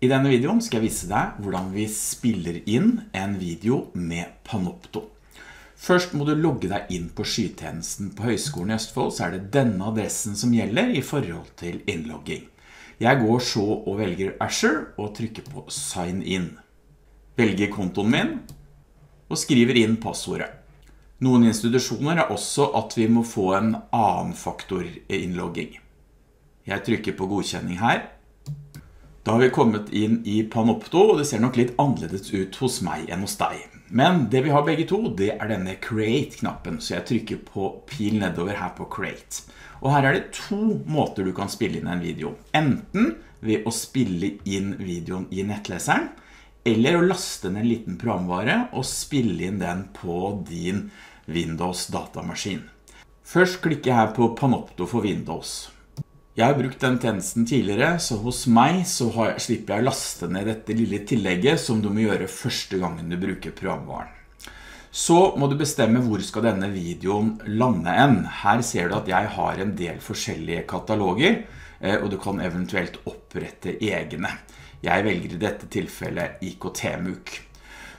I denne videoen skal jeg vise deg hvordan vi spiller inn en video med Panopto. Først må du logge deg inn på skytjenesten på Høgskolen i Østfold, så er det denne adressen som gjelder i forhold til innlogging. Jeg går så og velger Azure og trykker på Sign In. Velger kontoen min og skriver inn passordet. Noen institusjoner er også at vi må få en annen faktor innlogging. Jeg trykker på godkjenning her da har vi kommet inn i Panopto, og det ser nok litt annerledes ut hos meg enn hos deg. Men det vi har begge to, det er denne Create-knappen, så jeg trykker på pil nedover her på Create. Og her er det to måter du kan spille inn en video. Enten ved å spille inn videoen i nettleseren, eller å laste ned en liten programvare og spille inn den på din Windows datamaskin. Først klikker jeg her på Panopto for Windows. Jeg har brukt den tjenesten tidligere, så hos meg så jeg, slipper jeg å laste ned dette lille tillegget som du må gjøre første gangen du bruker programvaren. Så må du bestemme hvor skal denne videoen lande enn. Her ser du at jeg har en del forskjellige kataloger, eh, og du kan eventuelt opprette egne. Jeg velger i dette tilfellet IKT-MOOC.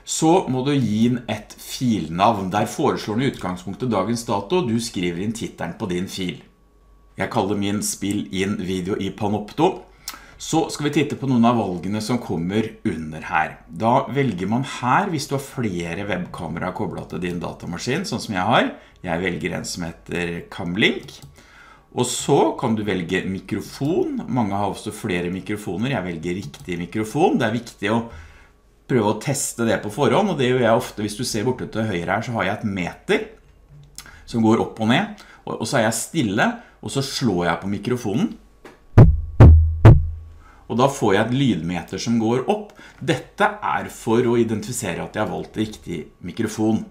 Så må du gi inn et filnavn. Der foreslår du utgangspunktet dagens dato. Du skriver inn titelen på din fil. Jeg kaller min spill inn video i Panopto. Så skal vi titte på noen av valgene som kommer under her. Da velger man her, hvis du har flere webkamera koblet til din datamaskin, sånn som jeg har. Jeg velger en som heter Camlink. Og så kan du velge mikrofon. Mange har også flere mikrofoner. Jeg velger riktig mikrofon. Det er viktig å prøve å teste det på forhånd, og det gjør jeg ofte. Hvis du ser borte til høyre her, så har jeg et meter som går opp og ned, og så er jeg stille, og så slår jeg på mikrofonen. Og da får jeg et lydmeter som går opp. Dette er for å identifisere at jeg har valgt riktig mikrofon.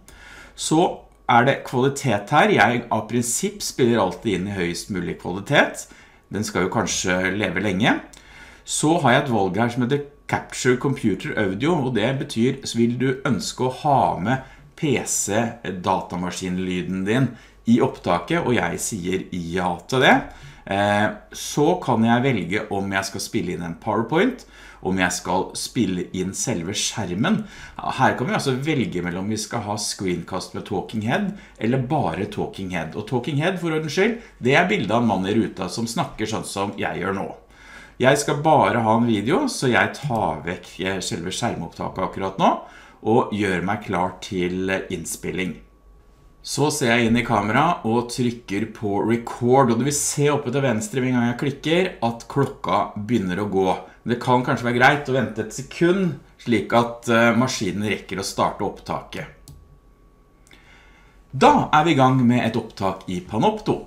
Så er det kvalitet her. Jeg av prinsipp spiller alltid inn i høyest mulig kvalitet. Den skal jo kanskje leve lenge. Så har jeg et valg her som heter Capture Computer Audio, og det betyr så vil du ønske å ha med PC-datamaskinlyden din i opptaket, og jeg sier ja til det, eh, så kan jeg velge om jeg skal spille inn en PowerPoint, om jeg skal spille inn selve skjermen. Her kan vi altså velge mellom vi skal ha screencast med Talking Head, eller bare Talking Head. Og Talking Head, for ordens skyld, det er bildet av en mann i ruta som snakker sånn som jeg gjør nå. Jeg skal bare ha en video, så jeg tar vekk selve skjermopptaket akkurat nå, og gjør meg klar til innspilling. Så ser jeg inn i kamera og trykker på record, og du vil se oppe til venstre hver gang jeg klikker at klokka begynner å gå. Det kan kanskje være greit å vente et sekund, slik at eh, maskinen rekker å starte opptaket. Da er vi i gang med et opptak i Panopto.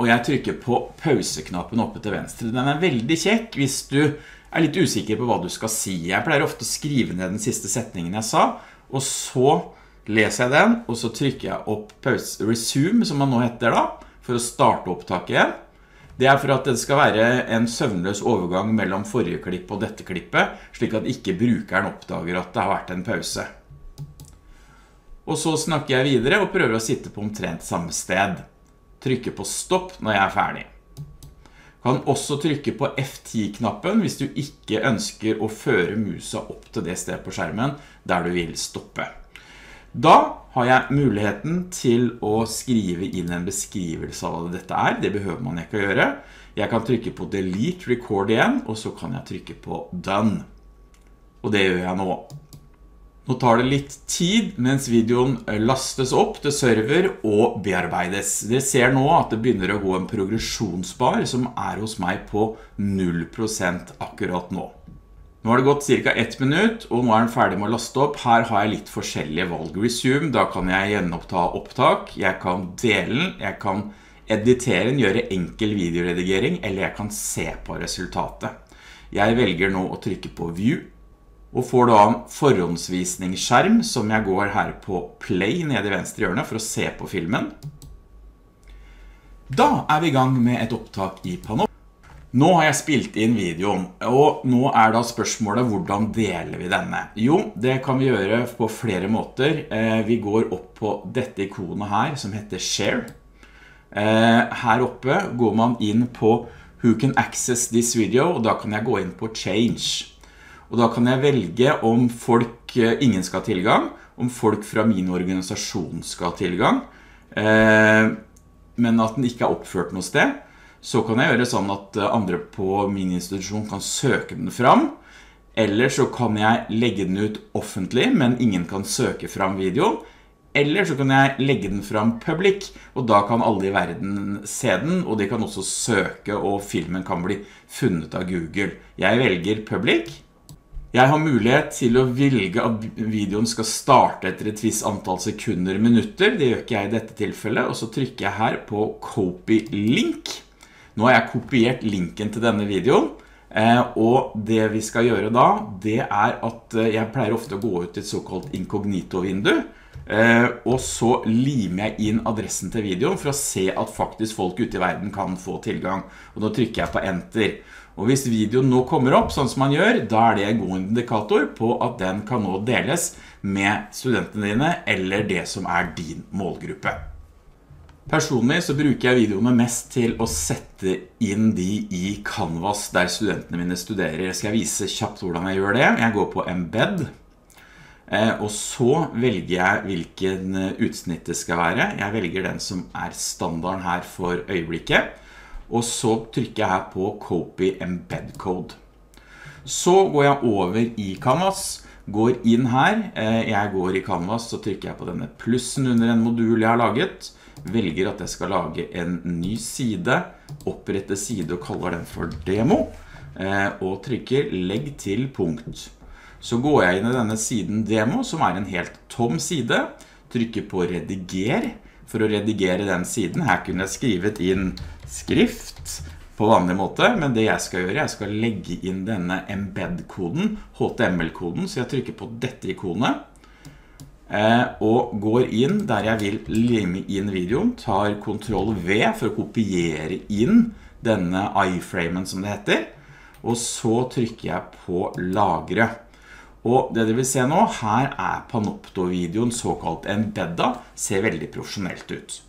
Og jeg trykker på pauseknappen oppe til venstre. Den er veldig kjekk hvis du er litt usikker på hva du skal si. Jeg pleier ofte å skrive ned den siste setningen jeg sa, og så leser jeg den, og så trykker jeg opp pause, resume, som man nå heter da, for å starte opptaket igjen. Det er for at det skal være en søvnløs overgang mellom forrige klipp og dette klippet, slik at ikke brukeren oppdager at det har vært en pause. Og så snakker jeg videre og prøver å sitte på omtrent samme sted. Trykker på stopp når jeg er ferdig. Kan også trykke på F10-knappen hvis du ikke ønsker å føre musa opp til det stedet på skjermen der du vil stoppe. Da har jeg muligheten til å skrive inn en beskrivelse av hva dette er. Det behøver man ikke å gjøre. Jeg kan trykke på Delete Record igjen, og så kan jeg trykke på Done. Og det gjør jeg nå. Nå tar det litt tid mens videoen lastes opp til server og bearbeides. Dere ser nå at det begynner å gå en progresjonsbar som er hos meg på 0% akkurat nå. Nå har det gått cirka ett minutt, og nå er den ferdig med å laste opp. Her har jeg litt forskjellige valg. Resume, da kan jeg gjenoppta opptak, jeg kan dele den, jeg kan editere den, gjøre enkel videoredigering, eller jeg kan se på resultatet. Jeg velger nå å trykke på View, og får da en forhåndsvisningsskjerm som jeg går her på Play nede i venstre hjørne for å se på filmen. Da er vi i gang med et opptak i Panop. Nå har jeg spilt inn videoen, og nå er da spørsmålet hvordan deler vi denne? Jo, det kan vi gjøre på flere måter. Eh, vi går opp på dette ikonet her som heter Share. Eh, her oppe går man inn på Who can access this video? Og da kan jeg gå inn på Change. Og da kan jeg velge om folk, eh, ingen skal ha tilgang, om folk fra min organisasjon skal ha tilgang, eh, men at den ikke er oppført noe sted. Så kan jeg gjøre sånn at eh, andre på min institusjon kan søke den fram, eller så kan jeg legge den ut offentlig, men ingen kan søke fram videoen, eller så kan jeg legge den fram public, og da kan alle i verden se den, og de kan også søke, og filmen kan bli funnet av Google. Jeg velger public. Jeg har mulighet til å velge at videoen skal starte etter et visst antall sekunder minutter. Det gjør ikke jeg i dette tilfellet, og så trykker jeg her på Copy Link. Nå har jeg kopiert linken til denne videoen, eh, og det vi skal gjøre da, det er at eh, jeg pleier ofte å gå ut i et såkalt incognito-vindu, Eh, og så limer jeg inn adressen til videoen for å se at faktisk folk ute i verden kan få tilgang. Og nå trykker jeg på Enter. Og hvis videoen nå kommer opp sånn som man gjør, da er det en god indikator på at den kan nå deles med studentene dine eller det som er din målgruppe. Personlig så bruker jeg videoene mest til å sette inn de i Canvas der studentene mine studerer. Jeg skal vise kjapt hvordan jeg gjør det. Jeg går på Embed. Eh, og så velger jeg hvilken utsnitt det skal være. Jeg velger den som er standarden her for øyeblikket. Og så trykker jeg her på Copy Embed Code. Så går jeg over i Canvas, går inn her. Eh, jeg går i Canvas, så trykker jeg på denne plussen under en modul jeg har laget. Velger at jeg skal lage en ny side, opprette side og kaller den for demo. Og trykker legg til punkt. Så går jeg inn i denne siden demo, som er en helt tom side, trykker på rediger for å redigere den siden. Her kunne jeg skrivet inn skrift på vanlig måte, men det jeg skal gjøre, jeg skal legge inn denne embed-koden, HTML-koden, så jeg trykker på dette ikonet, eh, og går inn der jeg vil lime inn videoen, tar Ctrl V for å kopiere inn denne iframen som det heter, og så trykker jeg på lagre. Og det dere vil se nå, her er Panopto-videoen såkalt embedda, ser veldig profesjonelt ut.